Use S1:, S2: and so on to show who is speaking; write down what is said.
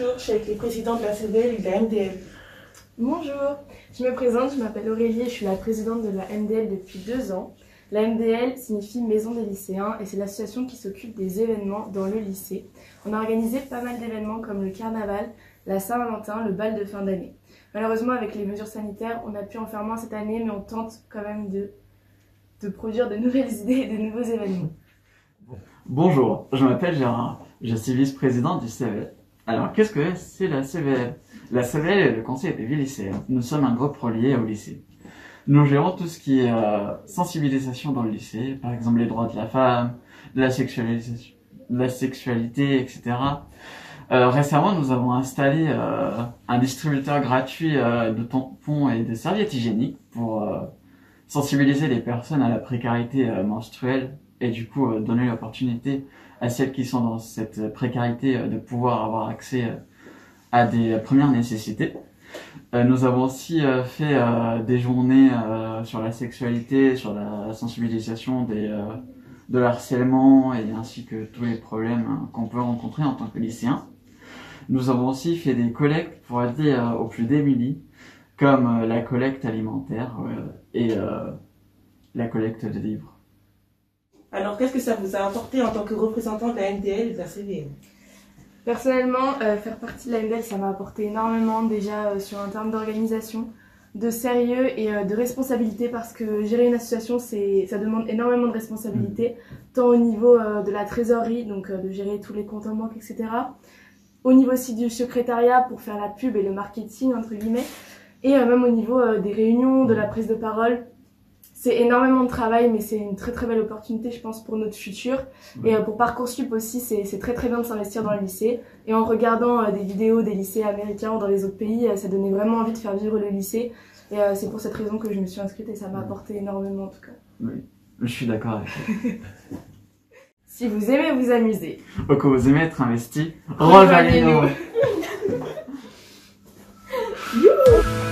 S1: Bonjour, je suis avec les présidents de la CDL et de la MDL.
S2: Bonjour, je me présente, je m'appelle Aurélie et je suis la présidente de la MDL depuis deux ans. La MDL signifie Maison des lycéens et c'est l'association qui s'occupe des événements dans le lycée. On a organisé pas mal d'événements comme le carnaval, la Saint-Valentin, le bal de fin d'année. Malheureusement, avec les mesures sanitaires, on a pu en faire moins cette année, mais on tente quand même de, de produire de nouvelles idées et de nouveaux événements.
S3: Bonjour, je m'appelle Gérard, je suis vice-président du CVL. Alors, qu'est-ce que c'est la CVL La CVL est le conseil des vies lycéens. Nous sommes un groupe relié au lycée. Nous gérons tout ce qui est euh, sensibilisation dans le lycée, par exemple les droits de la femme, de la sexualisation, de la sexualité, etc. Euh, récemment, nous avons installé euh, un distributeur gratuit de tampons et de serviettes hygiéniques pour sensibiliser les personnes à la précarité menstruelle et du coup donner l'opportunité à celles qui sont dans cette précarité euh, de pouvoir avoir accès euh, à des premières nécessités. Euh, nous avons aussi fait des journées sur la sexualité, sur la sensibilisation des, de harcèlement et ainsi que tous les problèmes hein, qu'on peut rencontrer en tant que lycéen. Nous avons aussi fait des collectes pour aider aux plus démunis, comme la collecte alimentaire et la collecte de livres.
S1: Alors, qu'est-ce que ça vous a apporté en tant que représentant de la MDL et de la CDL
S2: Personnellement, euh, faire partie de la MDL, ça m'a apporté énormément déjà euh, sur un terme d'organisation, de sérieux et euh, de responsabilité parce que gérer une association, ça demande énormément de responsabilité, tant au niveau de la trésorerie, donc de gérer tous les comptes en banque, etc. Au niveau aussi du secrétariat pour faire la pub et le marketing, entre guillemets, et même au niveau des réunions, de la prise de parole c'est énormément de travail, mais c'est une très très belle opportunité, je pense, pour notre futur. Et euh, pour Parcoursup aussi, c'est très très bien de s'investir dans le lycée. Et en regardant euh, des vidéos des lycées américains ou dans les autres pays, euh, ça donnait vraiment envie de faire vivre le lycée. Et c'est pour cette raison que je me suis inscrite et ça m'a apporté énormément en tout cas.
S3: Oui, je suis d'accord avec toi.
S2: si vous aimez vous amuser,
S3: ou que vous aimez être investi, rejoignez-nous.